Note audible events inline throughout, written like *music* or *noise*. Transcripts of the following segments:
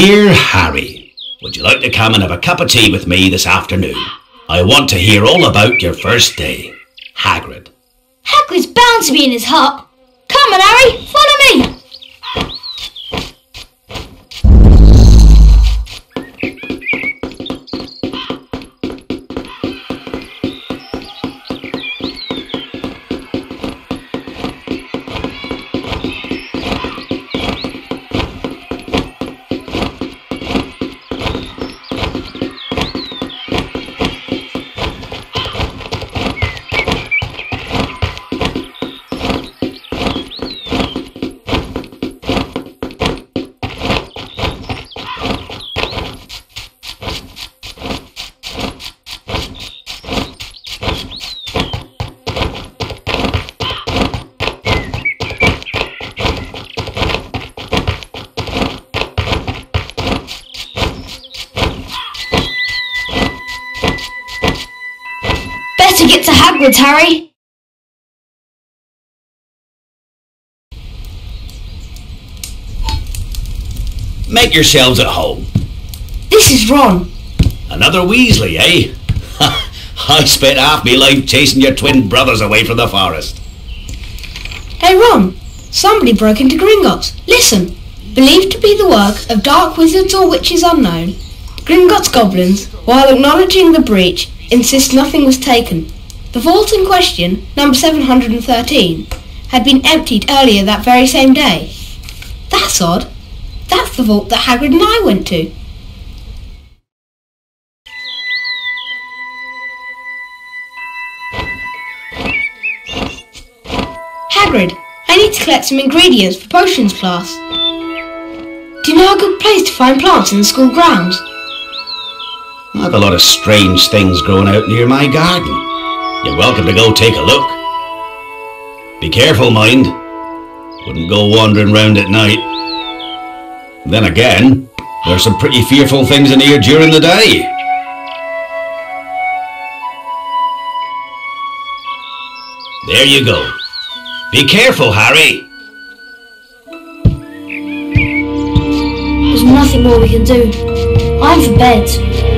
Dear Harry, would you like to come and have a cup of tea with me this afternoon? I want to hear all about your first day. Hagrid. Hagrid's bound to be in his hut. Come on, Harry, follow me. To Harry. Make yourselves at home. This is Ron. Another Weasley, eh? *laughs* I spent half my life chasing your twin brothers away from the forest. Hey, Ron. Somebody broke into Gringotts. Listen. Believed to be the work of dark wizards or witches unknown, Gringotts goblins, while acknowledging the breach, insist nothing was taken. The vault in question, number 713, had been emptied earlier that very same day. That's odd. That's the vault that Hagrid and I went to. Hagrid, I need to collect some ingredients for potions class. Do you know a good place to find plants in the school grounds? I've a lot of strange things growing out near my garden. You're welcome to go take a look. Be careful, mind. Wouldn't go wandering round at night. Then again, there's some pretty fearful things in here during the day. There you go. Be careful, Harry. There's nothing more we can do. I'm for bed.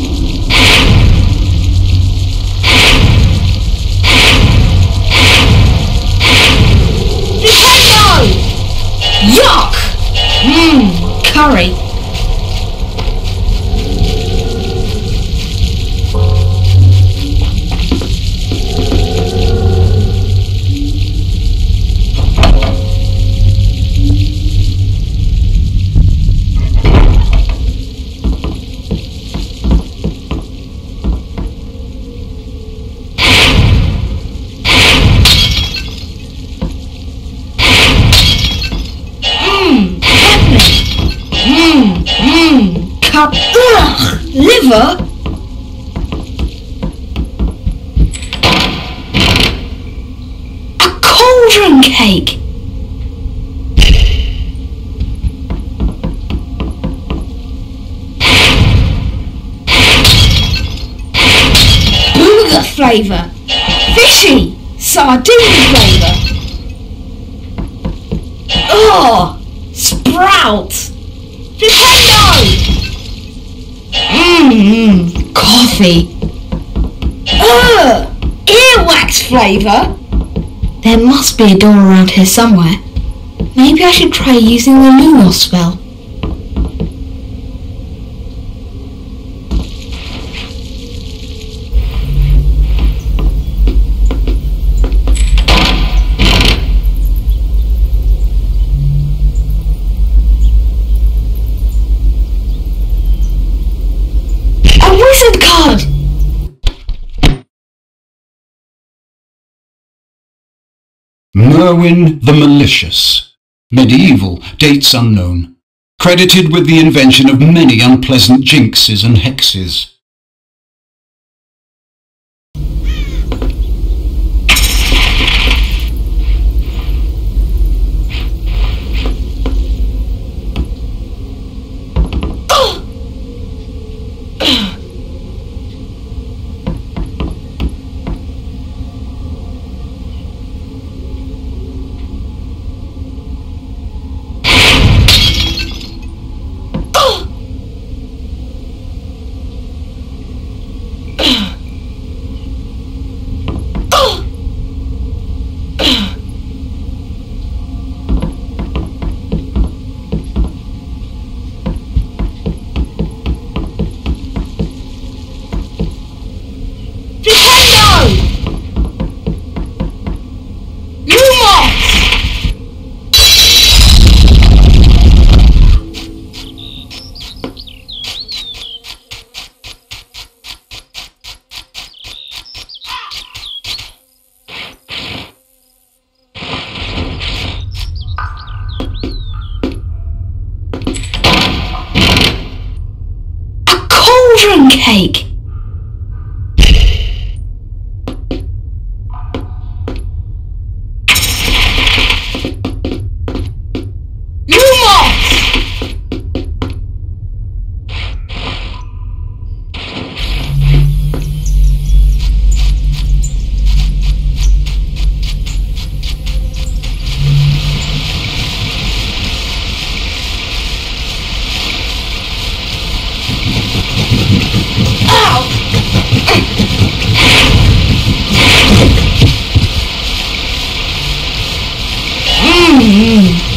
cauldron cake. Booger flavour. Fishy. Sardine flavour. Oh, Sprout! Nintendo! Mmm, coffee. Ugh, earwax flavour. There must be a door around here somewhere. Maybe I should try using the Lumos spell. Merwyn the Malicious. Medieval, dates unknown. Credited with the invention of many unpleasant jinxes and hexes.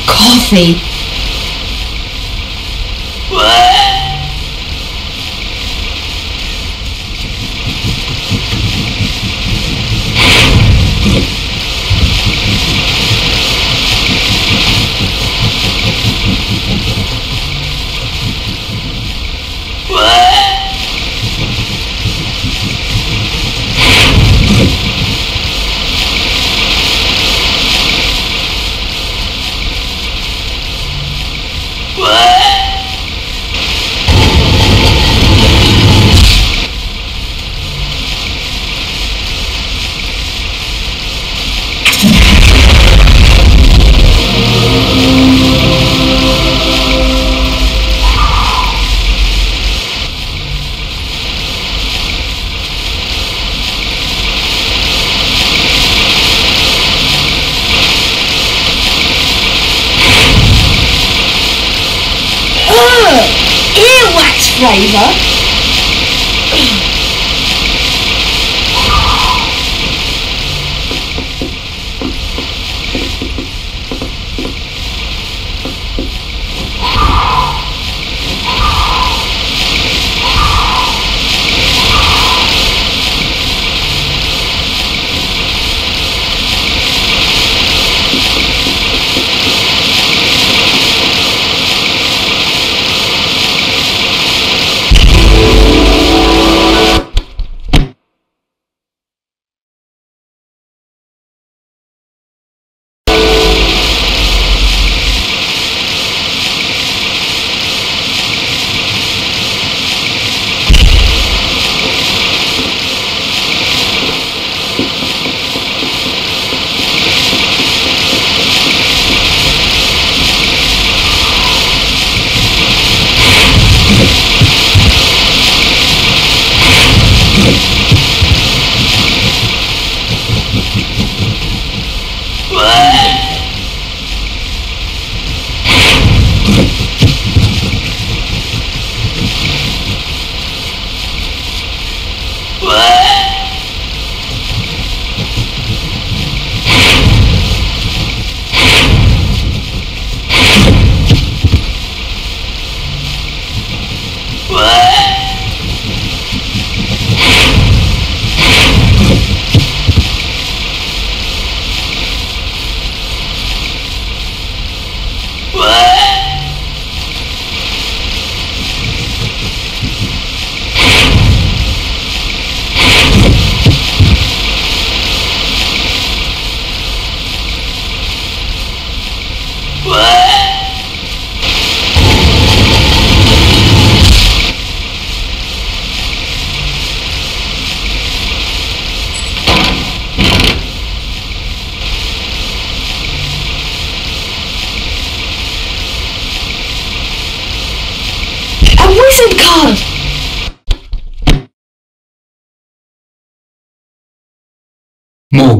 Coffee. Ugh! Earwax flavour?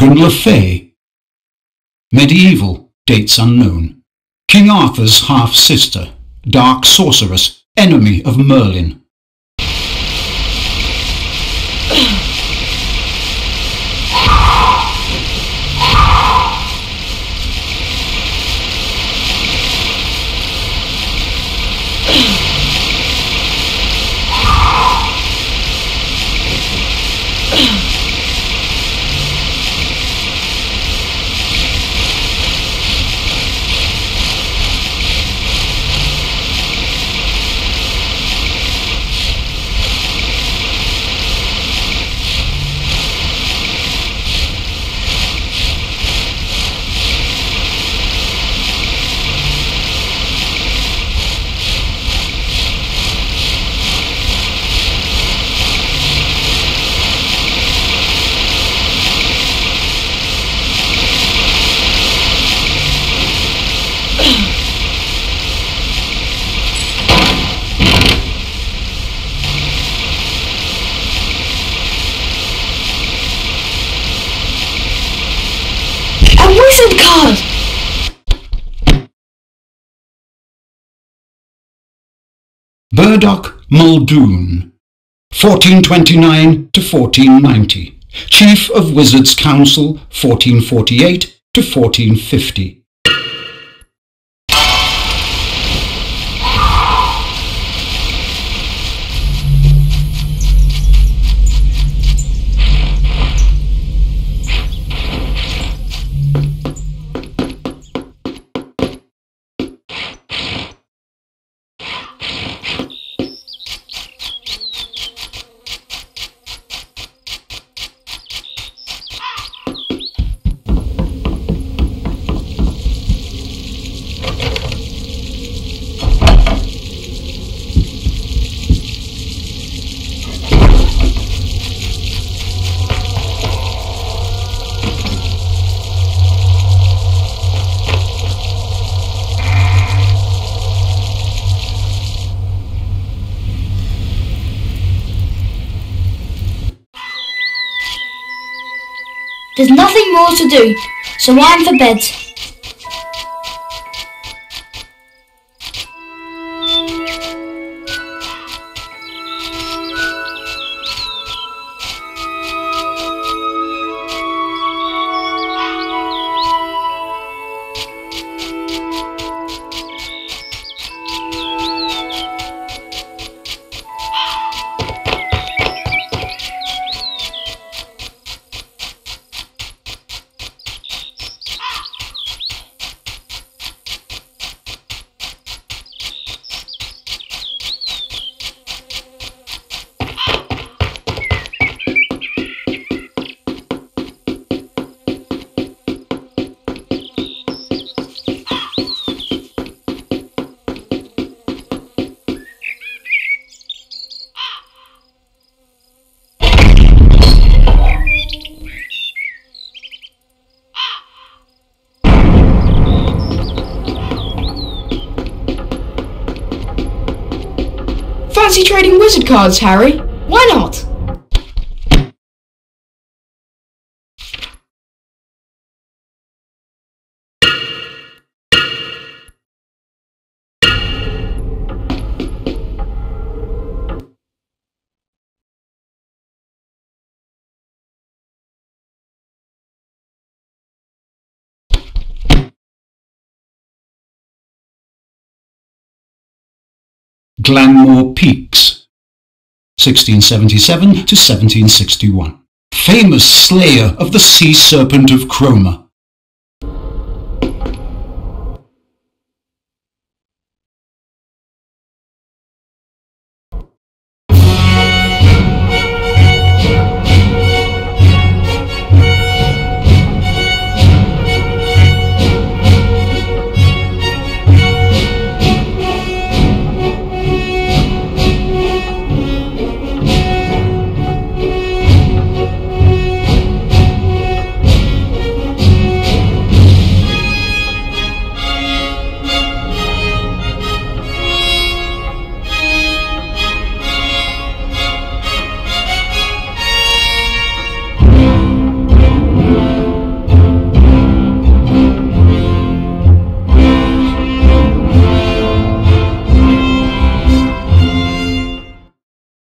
Morgan Le Fay. Medieval, dates unknown. King Arthur's half-sister, dark sorceress, enemy of Merlin. Card! Burdock Muldoon, 1429 to 1490. Chief of Wizards' Council, 1448 to 1450. There's nothing more to do, so I'm for bed. Fancy trading wizard cards, Harry? Why not? Glanmore Peakes, 1677 to 1761. Famous slayer of the sea serpent of Cromer.